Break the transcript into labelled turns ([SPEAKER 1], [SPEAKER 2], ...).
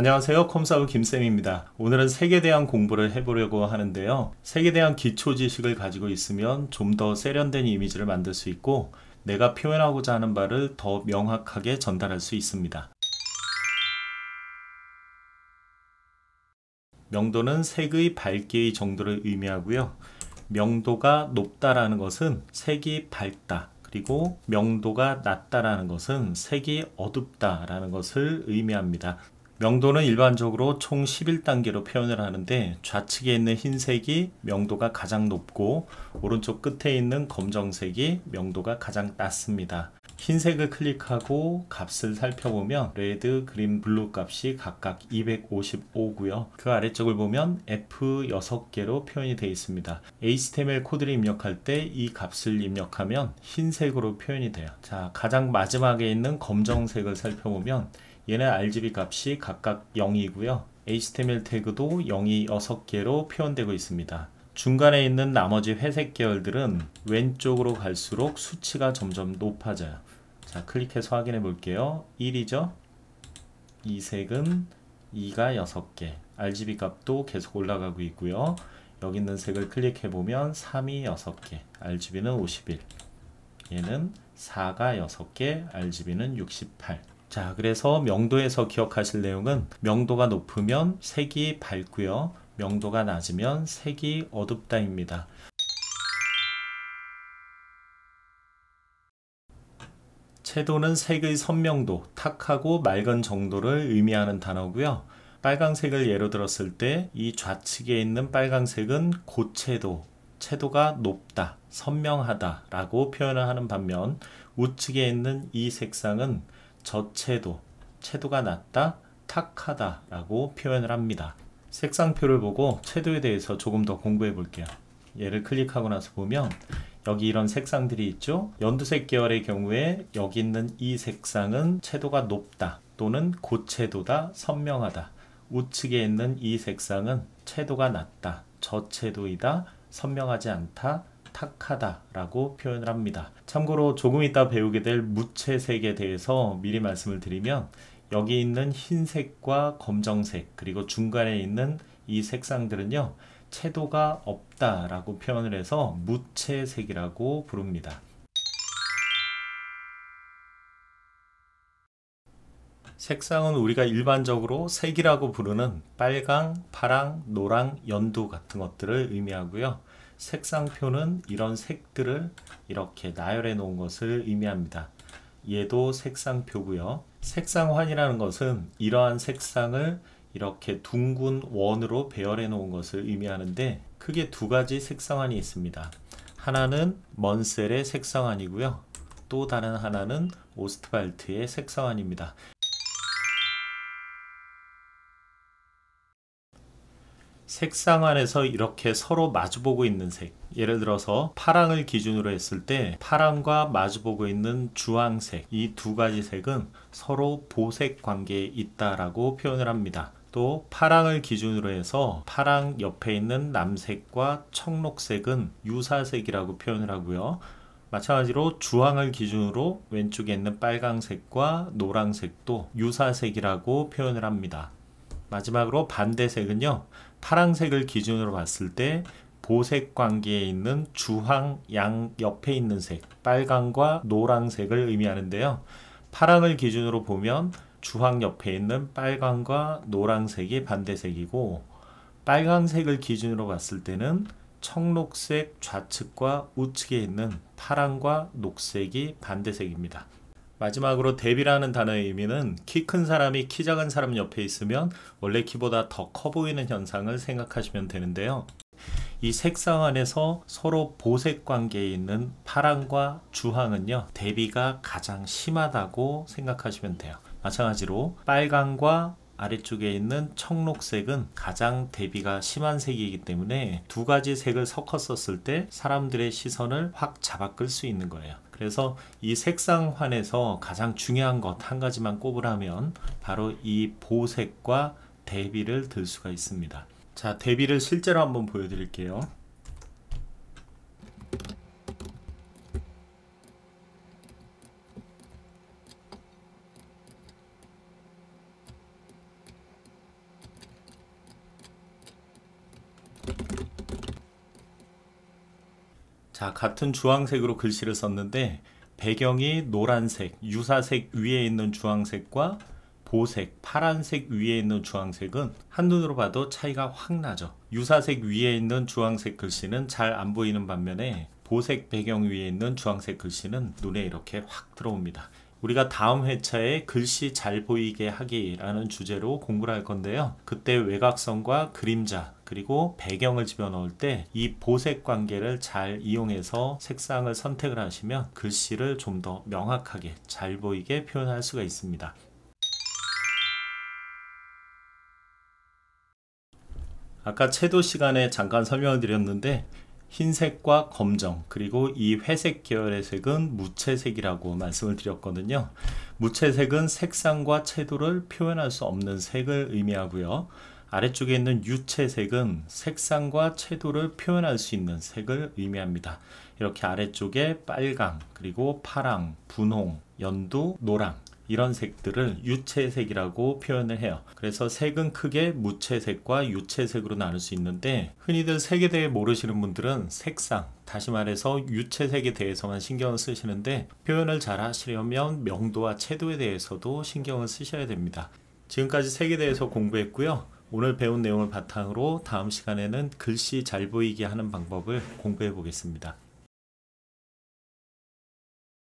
[SPEAKER 1] 안녕하세요. 컴사우 김쌤입니다. 오늘은 색에 대한 공부를 해보려고 하는데요. 색에 대한 기초 지식을 가지고 있으면 좀 더 세련된 이미지를 만들 수 있고 내가 표현하고자 하는 바를 더 명확하게 전달할 수 있습니다. 명도는 색의 밝기의 정도를 의미하고요. 명도가 높다라는 것은 색이 밝다. 그리고 명도가 낮다라는 것은 색이 어둡다라는 것을 의미합니다. 명도는 일반적으로 총 11단계로 표현을 하는데 좌측에 있는 흰색이 명도가 가장 높고 오른쪽 끝에 있는 검정색이 명도가 가장 낮습니다. 흰색을 클릭하고 값을 살펴보면 red, green, blue 값이 각각 255고요. 그 아래쪽을 보면 F 6개로 표현이 되어 있습니다. HTML 코드를 입력할 때 이 값을 입력하면 흰색으로 표현이 돼요. 자, 가장 마지막에 있는 검정색을 살펴보면 얘네 RGB 값이 각각 0이고요. HTML 태그도 0이 6개로 표현되고 있습니다. 중간에 있는 나머지 회색 계열들은 왼쪽으로 갈수록 수치가 점점 높아져요. 자, 클릭해서 확인해 볼게요. 1이죠? 이 색은 2가 6개. RGB 값도 계속 올라가고 있고요. 여기 있는 색을 클릭해 보면 3이 6개. RGB는 51. 얘는 4가 6개. RGB는 68. 자 그래서 명도에서 기억하실 내용은 명도가 높으면 색이 밝고요. 명도가 낮으면 색이 어둡다입니다. 채도는 색의 선명도, 탁하고 맑은 정도를 의미하는 단어고요. 빨강색을 예로 들었을 때 이 좌측에 있는 빨강색은 고채도, 채도가 높다, 선명하다 라고 표현을 하는 반면 우측에 있는 이 색상은 저채도, 채도가 낮다, 탁하다 라고 표현을 합니다. 색상표를 보고 채도에 대해서 조금 더 공부해 볼게요. 얘를 클릭하고 나서 보면 여기 이런 색상들이 있죠. 연두색 계열의 경우에 여기 있는 이 색상은 채도가 높다 또는 고채도다, 선명하다. 우측에 있는 이 색상은 채도가 낮다, 저채도이다, 선명하지 않다, 탁하다 라고 표현을 합니다. 참고로 조금 이따 배우게 될 무채색에 대해서 미리 말씀을 드리면 여기 있는 흰색과 검정색 그리고 중간에 있는 이 색상들은요 채도가 없다 라고 표현을 해서 무채색이라고 부릅니다. 색상은 우리가 일반적으로 색이라고 부르는 빨강, 파랑, 노랑, 연두 같은 것들을 의미하고요. 색상표는 이런 색들을 이렇게 나열해 놓은 것을 의미합니다. 얘도 색상표고요. 색상환이라는 것은 이러한 색상을 이렇게 둥근 원으로 배열해 놓은 것을 의미하는데 크게 두 가지 색상환이 있습니다. 하나는 먼셀의 색상환이고요. 또 다른 하나는 오스트발트의 색상환입니다. 색상 안에서 이렇게 서로 마주보고 있는 색 예를 들어서 파랑을 기준으로 했을 때 파랑과 마주보고 있는 주황색 이 두 가지 색은 서로 보색 관계에 있다라고 표현을 합니다. 또 파랑을 기준으로 해서 파랑 옆에 있는 남색과 청록색은 유사색이라고 표현을 하고요. 마찬가지로 주황을 기준으로 왼쪽에 있는 빨강색과 노란색도 유사색이라고 표현을 합니다. 마지막으로 반대색은요. 파랑색을 기준으로 봤을 때 보색 관계에 있는 주황 양 옆에 있는 색 빨강과 노란색을 의미하는데요. 파랑을 기준으로 보면 주황 옆에 있는 빨강과 노란색이 반대색이고 빨강색을 기준으로 봤을 때는 청록색 좌측과 우측에 있는 파랑과 녹색이 반대색입니다. 마지막으로 대비라는 단어의 의미는 키 큰 사람이 키 작은 사람 옆에 있으면 원래 키보다 더 커 보이는 현상을 생각하시면 되는데요. 이 색상 안에서 서로 보색 관계에 있는 파랑과 주황은요 대비가 가장 심하다고 생각하시면 돼요 마찬가지로 빨강과 아래쪽에 있는 청록색은 가장 대비가 심한 색이기 때문에 두 가지 색을 섞었었을 때 사람들의 시선을 확 잡아끌 수 있는 거예요 그래서 이 색상환에서 가장 중요한 것 한 가지만 꼽으라면 바로 이 보색과 대비를 들 수가 있습니다. 자, 대비를 실제로 한번 보여드릴게요. 자, 같은 주황색으로 글씨를 썼는데 배경이 노란색, 유사색 위에 있는 주황색과 보색, 파란색 위에 있는 주황색은 한눈으로 봐도 차이가 확 나죠. 유사색 위에 있는 주황색 글씨는 잘 안 보이는 반면에 보색 배경 위에 있는 주황색 글씨는 눈에 이렇게 확 들어옵니다. 우리가 다음 회차에 글씨 잘 보이게 하기라는 주제로 공부를 할 건데요. 그때 외곽선과 그림자 그리고 배경을 집어넣을 때 이 보색 관계를 잘 이용해서 색상을 선택을 하시면 글씨를 좀 더 명확하게 잘 보이게 표현할 수가 있습니다. 아까 채도 시간에 잠깐 설명을 드렸는데 흰색과 검정 그리고 이 회색 계열의 색은 무채색이라고 말씀을 드렸거든요. 무채색은 색상과 채도를 표현할 수 없는 색을 의미하고요. 아래쪽에 있는 유채색은 색상과 채도를 표현할 수 있는 색을 의미합니다. 이렇게 아래쪽에 빨강, 그리고 파랑, 분홍, 연두, 노랑 이런 색들을 유채색이라고 표현을 해요. 그래서 색은 크게 무채색과 유채색으로 나눌 수 있는데 흔히들 색에 대해 모르시는 분들은 색상, 다시 말해서 유채색에 대해서만 신경을 쓰시는데 표현을 잘 하시려면 명도와 채도에 대해서도 신경을 쓰셔야 됩니다. 지금까지 색에 대해서 공부했고요. 오늘 배운 내용을 바탕으로 다음 시간에는 글씨 잘 보이게 하는 방법을 공부해 보겠습니다.